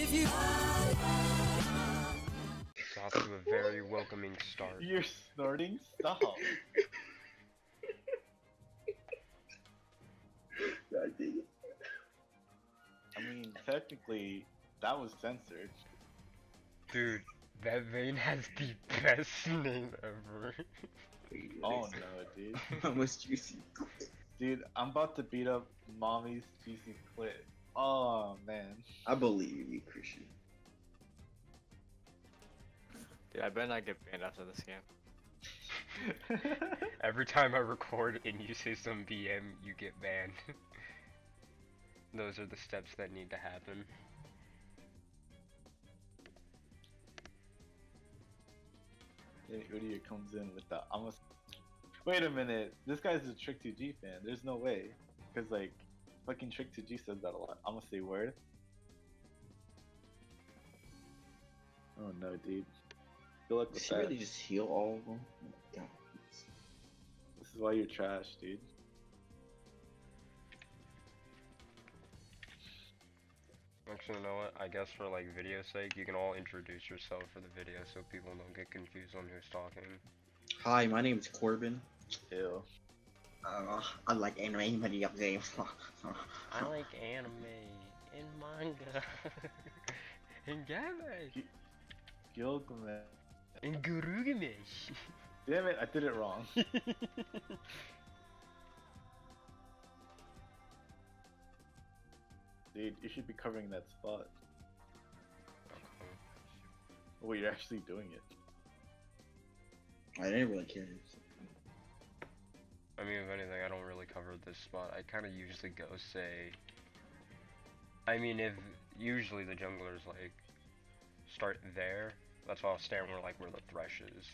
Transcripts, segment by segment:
if you It's off to a very welcoming start. You're snorting? Stop. God dang it. I mean, technically, that was censored. Dude, that Vayne has the best name ever. Oh no, dude. How much juicy? Dude, I'm about to beat up mommy's juicy clit. Oh man. I believe you, Christian. Dude, I better not get banned after this game. Every time I record and you say some BM, you get banned. Those are the steps that need to happen. Then Udyr comes in with the I'm. Wait a minute, this guy's a Trick2G fan. There's no way, because like, fucking Trick2G says that a lot. I'm gonna say word. Oh no, dude. Good luck Did with she that. really just heal all of them? Oh God. This is why you're trash, dude. Actually, you know what? I guess for like video sake, you can all introduce yourself for the video so people don't get confused on who's talking. Hi, my name is Corbin. Ew. Uh, I like anime video games. I like anime and manga and game Gilgamesh. and Gurugamesh. Damn it, I did it wrong. Dude, you should be covering that spot. Oh, you're actually doing it. I didn't really care. I mean, if anything, I don't really cover this spot. I kind of usually go say. I mean, if usually the junglers like start there, that's why I'll stand where like where the thresh is.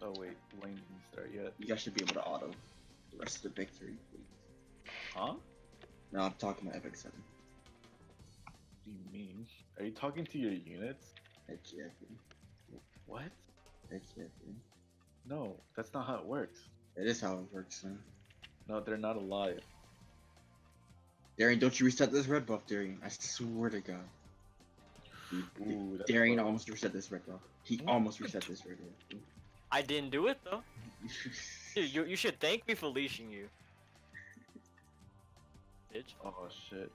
Oh wait, lane didn't start yet. You guys should be able to auto the rest of the big three, please. Huh? No, I'm talking about Epic 7. What do you mean? Are you talking to your units? Heck yeah, dude. What? Heck yeah, dude. No, that's not how it works. It is how it works, man. No, they're not alive. Darian, don't you reset this red buff, Darian. I swear to God. Dude, Ooh, Darian rough. almost reset this red buff. He almost reset this red buff. I didn't do it though. Dude, you, you should thank me for leashing you. Bitch. Oh shit.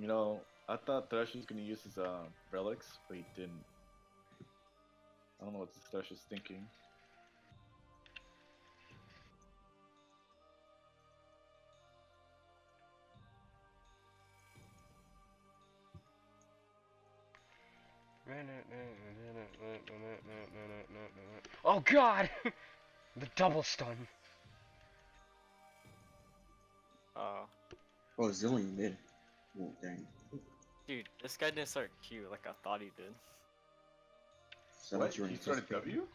You know, I thought Thresh was gonna use his uh, relics, but he didn't. I don't know what Thresh is thinking. Oh god! the double stun. Uh, oh, Zilean mid. Oh, dang. dude, this guy didn't start Q like I thought he did. So what? what you He in started. W?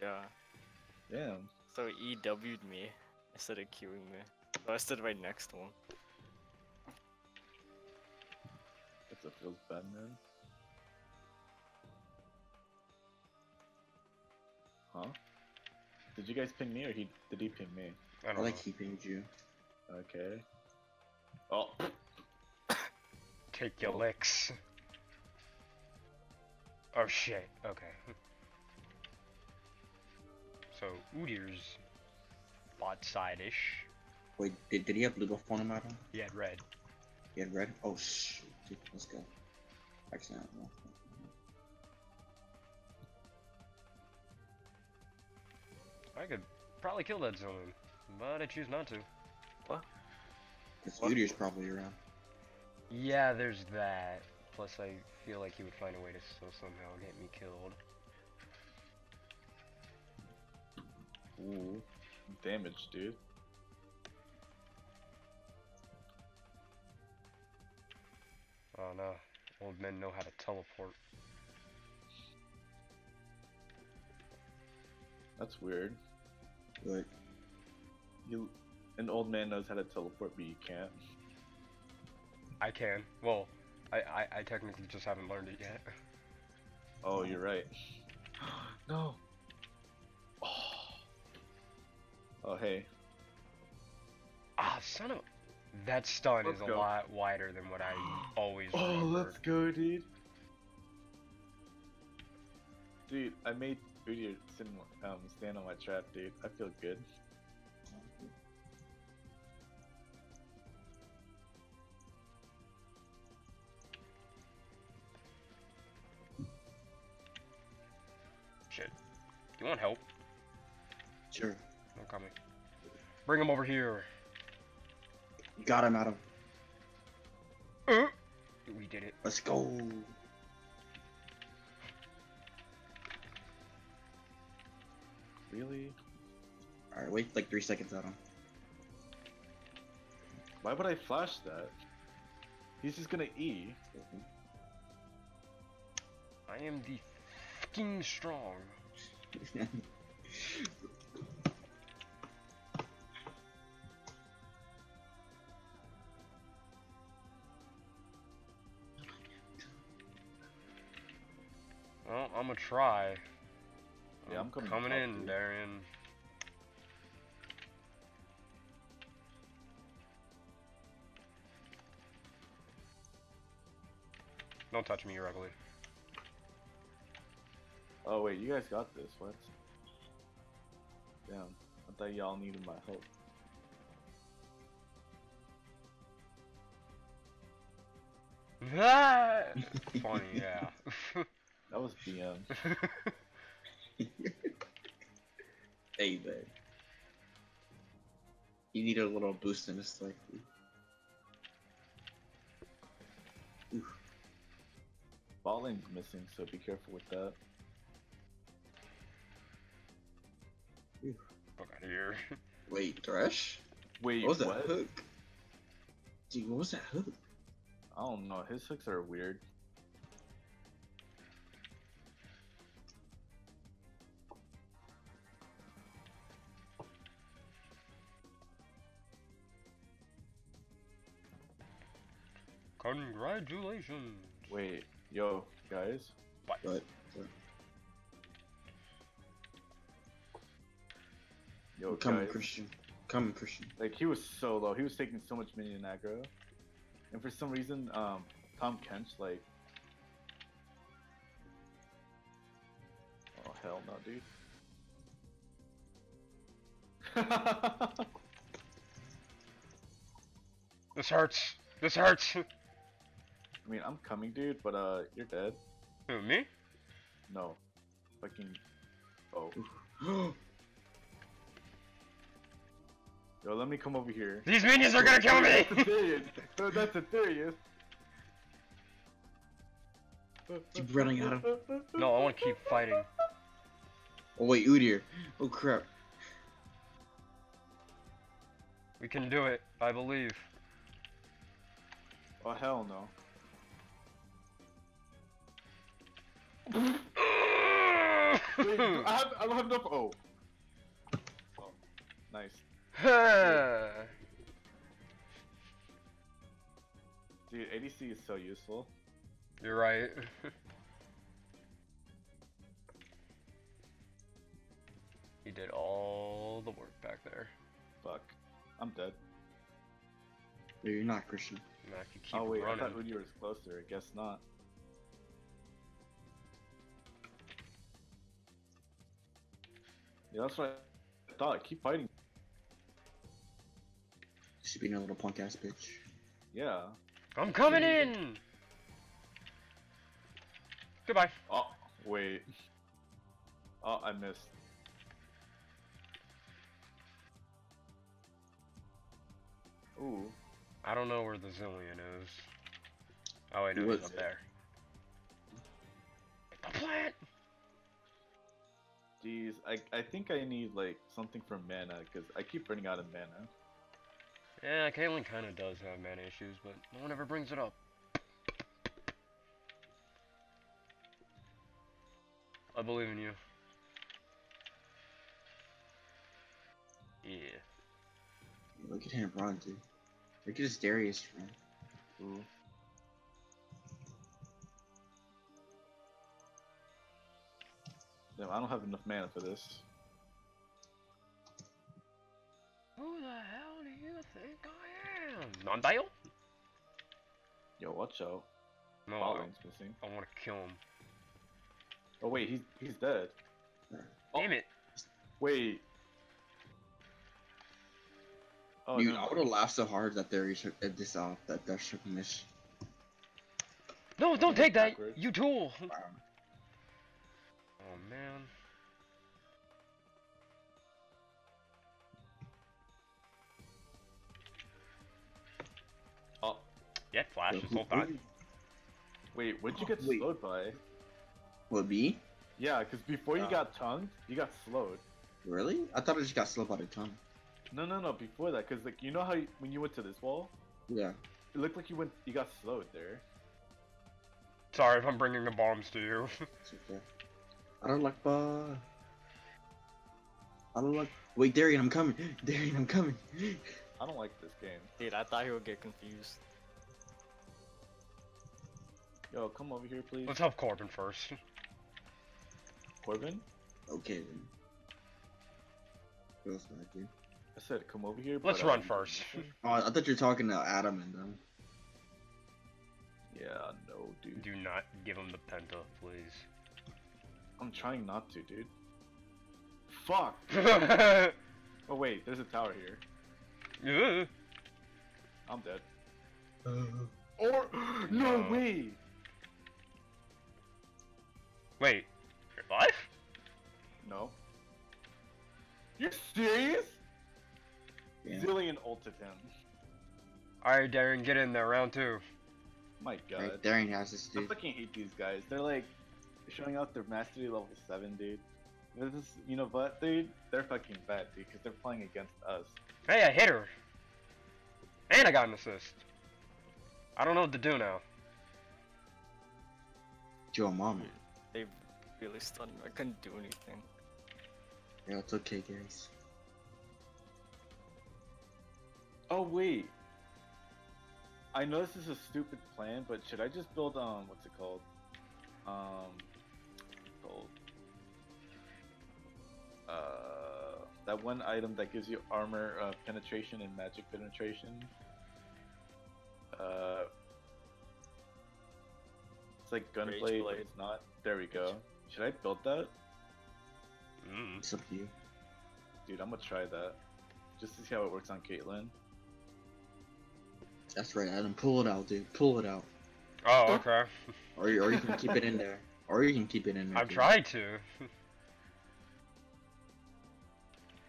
Yeah. Damn. So he W'd me instead of Qing me. So I stood right next to him. That's what feels bad, man. Huh? Did you guys ping me or he did he ping me? I I don't like know. keeping you. Okay. Oh, Take your licks. Oh shit, okay. So, Udyr's bot side-ish. Wait, did, did he have blue buff on him at all? He had red. He had red? Oh, shh. Dude, let's go. Actually, I don't know. I could probably kill that zone, but I choose not to. Because What? Udyr's probably around. Yeah, there's that. Plus, I feel like he would find a way to still somehow get me killed. ooh, damage, dude. Oh no, old men know how to teleport. That's weird. Like, You, an old man knows how to teleport, but you can't. I can. Well, I, I, I technically just haven't learned it yet. Oh, you're right. no. Oh. Oh, hey. Ah, son of. That stun Let's is a lot wider than what I always Oh, remember. let's go, dude. Dude, I made Udyr sit um, stand on my trap, dude. I feel good. You want help? Sure. I'm coming. Bring him over here. Got him, Adam. Uh, we did it. Let's go. Really? Alright, wait like three seconds, Adam. Why would I flash that? He's just gonna E. I am the fucking strong. Well, I'm gonna try. Yeah, I'm coming coming in, dude. Darian. Don't touch me, you're ugly. Oh wait, you guys got this. What? Damn. I thought y'all needed my help. That funny, yeah. That was BM. hey, man. You need a little boost in this life. Bot lane's missing, so be careful with that. Fuck out of here. Wait, Thresh? Wait, What was that hook? Dude, what was that hook? I don't know. His hooks are weird. Congratulations. Wait, yo, guys. What? But Yo, come, guys. Christian. Come, Christian. Like he was so low. He was taking so much minion aggro, and for some reason, um, Tahm Kench like. Oh hell no, dude. This hurts. This hurts. I mean, I'm coming, dude, but uh, you're dead. Who, me? No, fucking. Oh, yo, let me come over here. These minions are gonna kill me! That's a Darius. That's a Darius. Keep running at him. no, I wanna keep fighting. Oh, wait, Udyr. Oh, crap. We can do it, I believe. Oh hell no. Wait, I, have, I don't have enough. Oh. oh. Nice. Dude, ADC is so useful. You're right. he did all the work back there. Fuck. I'm dead. No, you're not, Christian. Now if you keep oh wait, I thought Udyr was closer. I guess not. Yeah, that's what I thought. Keep fighting. She's being a little punk ass bitch. Yeah. I'm coming in! Goodbye. Oh, wait. Oh, I missed. Ooh. I don't know where the Zilean is. Oh wait, no, What? he's up there. The plant! Jeez, I, I think I need like something for mana because I keep running out of mana. Yeah, Caitlyn kinda does have mana issues, but no one ever brings it up. I believe in you. Yeah. Look at him run, dude. Look at his Darius run. Ooh. Damn, I don't have enough mana for this. Who the hell do you think I am? Non-dial? Yo, watch out. No, Bot I, lane's missing. I want to kill him. Oh wait, he's he's dead. Damn oh. it! Wait. Oh Dude, no. I would have laughed so hard that there is at this off that that should miss. No, don't take that, Backwards. you tool! Wow. Oh man. Yeah, flash this whole time. wait, what'd you get Wait. slowed by? Would be? Yeah, because before you Oh. got tongued, you got slowed. Really? I thought I just got slowed by the tongue. No, no, no. Before that, because like you know how you, when you went to this wall, Yeah. it looked like you went, you got slowed there. Sorry if I'm bringing the bombs to you. It's okay. I don't like uh I don't like Wait, Darian, I'm coming. Darian, I'm coming. I don't like this game. Dude, I thought he would get confused. Yo, come over here, please. Let's help Corbin first. Corbin? Okay then. What else did I? I said come over here. Let's but, run um, first. Oh, I thought you were talking to Adam and them. Yeah, no, dude. Do not give him the penta, please. I'm trying not to, dude. Fuck. Oh wait, there's a tower here. Ugh. I'm dead. Or no No. way. Wait, you're alive? No. You're serious? Yeah. Zilean ulted him. Alright, Darren, get in there, round two. My god. Right, Darian has this I dude. fucking hate these guys. They're like showing out their mastery level seven, dude. This is, you know what, dude? They're fucking bad, dude, because they're playing against us. Hey, I hit her! And I got an assist. I don't know what to do now. Joe Mama. They really stunned me. I couldn't do anything. Yeah, it's okay, guys. Oh wait. I know this is a stupid plan, but should I just build um what's it called? Um called uh that one item that gives you armor uh, penetration and magic penetration. Uh it's like gunblade, but Rageblade. it's not. There we go. Should I build that? Mm. It's up to you. Dude, I'm gonna try that. Just to see how it works on Caitlyn. That's right, Adam. Pull it out, dude. Pull it out. Oh, okay. Or you, or you can keep it in there. Or you can keep it in there. I'm dude. trying to.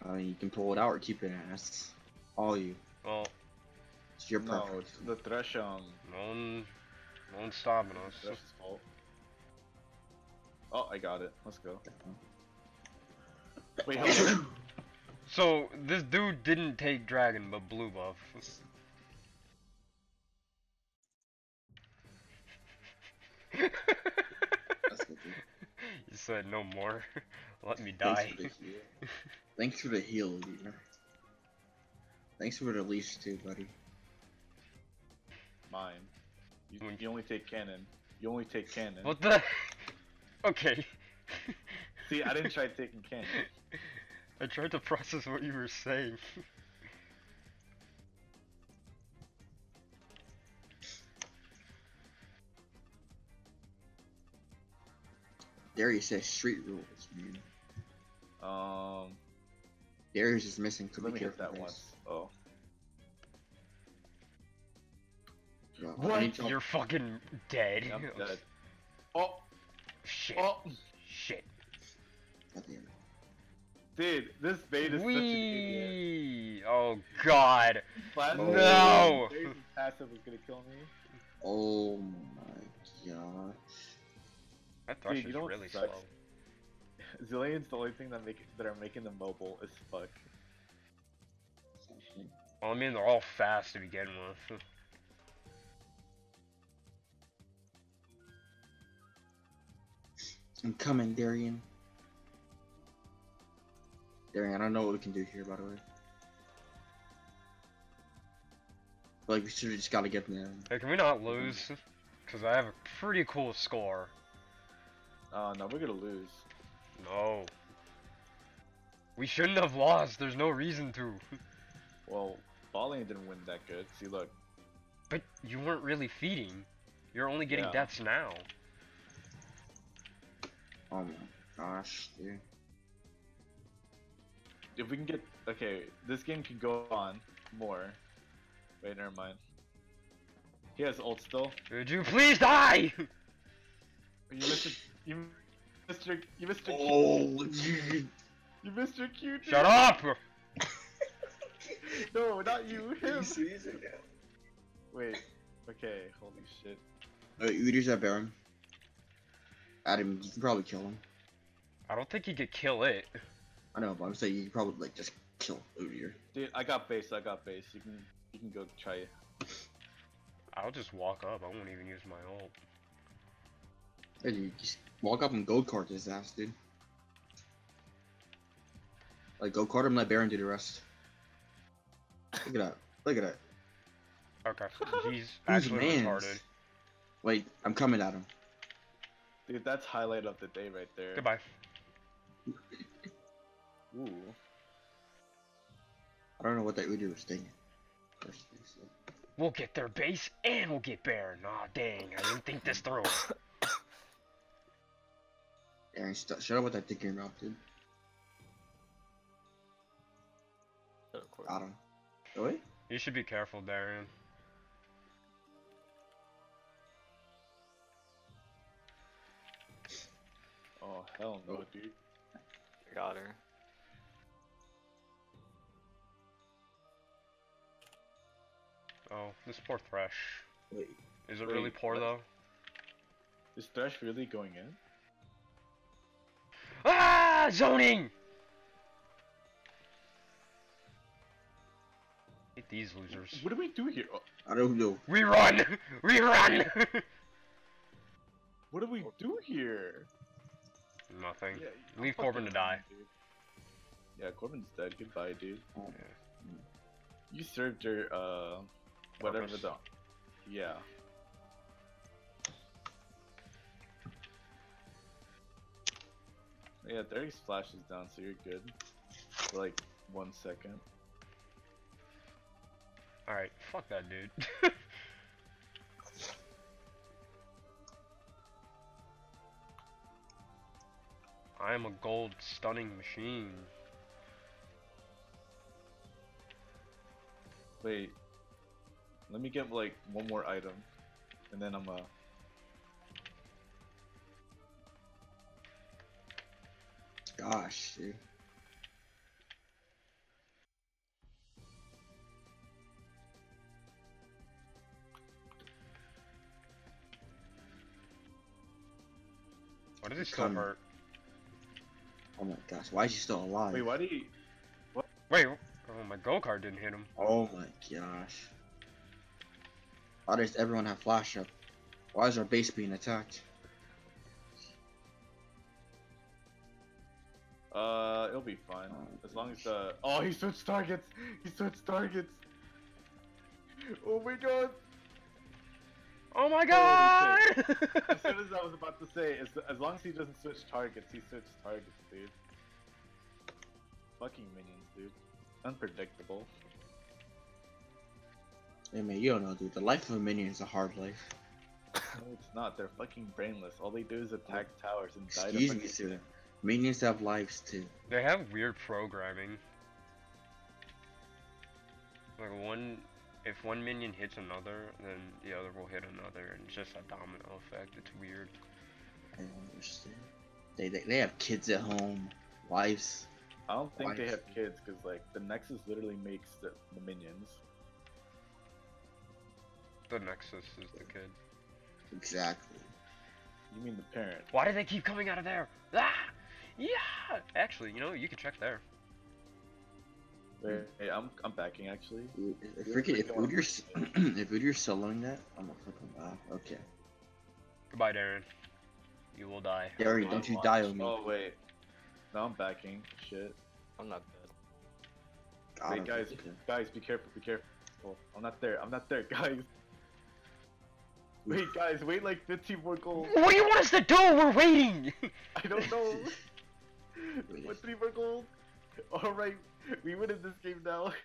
Uh, you can pull it out or keep it in. That's all you. Well, It's your preference. No, it's the thresh um no one, no one's stopping us. Thresh's fault. Oh, I got it. Let's go. Wait, hold on. So, this dude didn't take dragon, but blue buff. That's good, dude. you said no more. Let me Thanks die. for the heal. Thanks for the heal, dude. Thanks for the leash too, buddy. Mine. You, you only take cannon. You only take cannon. What the? Okay. See, I didn't try taking cannon. I tried to process what you were saying. Darius says street rules, man. Um, Darius is missing, so let be me hit that guys. once. Oh. Yeah, I What? need You're fucking dead. I'm dead. Oh, Shit. oh, Shit. Dude, this bait is such an idiot. Wee. Oh god. Last Oh. No. Darius' passive was gonna kill me. Oh my god. That Thresh Dude, you is know what really sucks? slow. Zilean's the only thing that make that are making them mobile as fuck. Well, I mean, they're all fast to begin with. I'm coming, Darian. Darian, I don't know what we can do here, by the way. Like, we should have just gotta get there. Hey, can we not lose? Because I have a pretty cool score. Oh no, we're gonna lose. No. We shouldn't have lost. There's no reason to. Well, Ballin didn't win that good. See, look. But you weren't really feeding. You're only getting Yeah. deaths now. Oh my gosh, dude. If we can get okay, this game can go on more. Wait, never mind. He has ult still. Would you please die? You missed it. You missed your. You missed your. Oh, you. You missed your Q. dude. Shut up! No, not you. Him. Oh, Wait. Okay. Holy shit. Udyr's at Baron. Adam, you can probably kill him. I don't think he could kill it. I know, but I'm saying you can probably like just kill Udyr. Dude, I got base. I got base. You can. You can go try it. I'll just walk up. I won't even use my ult. Hey, you just walk up and gold card his ass, dude. Like go card him, let Baron do the rest. Look at that. Look at that. Okay. He's Who's actually mans? retarded. Wait, I'm coming at him. Dude, that's highlight of the day right there. Goodbye. Ooh. I don't know what that Udyr was thinking. We'll get their base and we'll get Baron. Aw, dang. I didn't think this through. Aaron, st- shut up with that dick in your mouth, dude. Got him. Wait? You should be careful, Darian. Oh hell no, Oh. dude. Got her. Oh, this poor Thresh. Wait. Is it Wait, really poor what? though? Is Thresh really going in? Ah! Zoning! Hate these losers. What do we do here? Oh, I don't know. Rerun! Rerun! What do we do here? Nothing. Yeah, Leave Corbin to die. dude. Yeah, Corbin's dead. Goodbye, dude. Oh. You served your uh, whatever Purpose. the. Yeah. Yeah, Darius splashes down, so you're good. For like one second. Alright, fuck that dude. I am a gold stunning machine. Wait. Let me get like one more item, and then I'm uh. Gosh, dude. Why does it still hurt? Oh my gosh, why is he still alive? Wait, why do you? Wait, oh my go card didn't hit him. Oh my gosh. Why does everyone have flash up? Why is our base being attacked? Uh, it'll be fine Oh, as long as the. Oh, he switched targets. He switched targets. Oh my god! Oh my Holy god! As soon as I was about to say, as, as long as he doesn't switch targets, he switches targets, dude. Fucking minions, dude. Unpredictable. Hey man, you don't know, dude. The life of a minion is a hard life. No, it's not. They're fucking brainless. All they do is attack towers and die to Excuse me, sir. Minions have lives too. they have weird programming. Like one, if one minion hits another, then the other will hit another, and it's just a domino effect. It's weird. I don't understand. They, they they have kids at home, wives. I don't think they have kids because like the Nexus literally makes the, the minions. The Nexus is the kid. Exactly. You mean the parent? Why do they keep coming out of there? Ah! Yeah! Actually, you know, you can check there. Wait, mm. hey, I'm I'm backing actually. If, if, You're freaking, if freaking Udyr's if Udyr's soloing that, I'm gonna flip him off. Okay. Goodbye, Darren. You will die. Darren, don't you die on me. Oh wait, no, I'm backing. Shit. I'm not dead. God, Wait, guys, guys, be careful, be careful. I'm not there. I'm not there, guys. Wait, guys, wait like 15 more goals. What do you want us to do? We're waiting! I don't know. With three more gold. Alright, we win in this game now.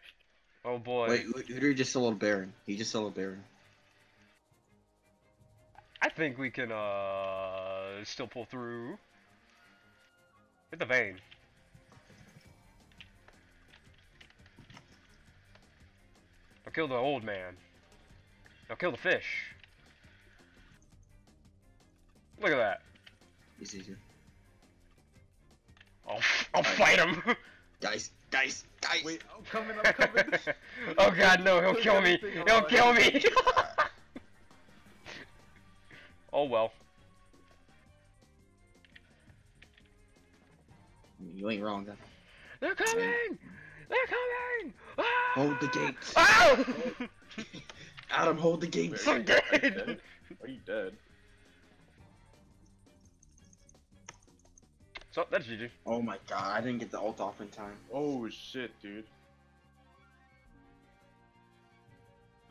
Oh boy. Wait, Udyr just soloed Baron. He just soloed Baron. I think we can uh still pull through. Hit the Vayne. Now kill the old man. Now kill the fish. Look at that. He's easier. I'll, I'll fight him. Guys, dice, dice. Wait, I'm coming, I'm coming. oh god, no, he'll kill me. He'll kill me. oh well. You ain't wrong, though. They're coming! They're coming! Ah! Hold the gates. Ow! Adam, hold the gates. I'm you dead. dead? Are you dead? So, that's GG. Oh my god, I didn't get the ult off in time. Oh shit, dude.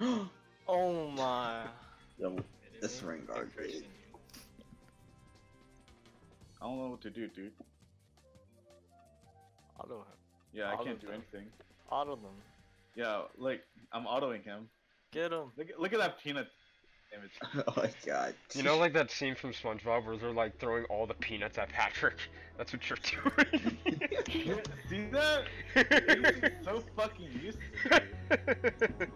Oh my. Yo, this ring guard, dude. I don't know what to do, dude. Auto, him. Yeah, I can't of do them. anything. auto them. Yeah, like I'm autoing him. Get him. Look look at that peanut image. oh my god. You know, like that scene from SpongeBob where they're like throwing all the peanuts at Patrick? That's what you're doing. See that? So fucking useless.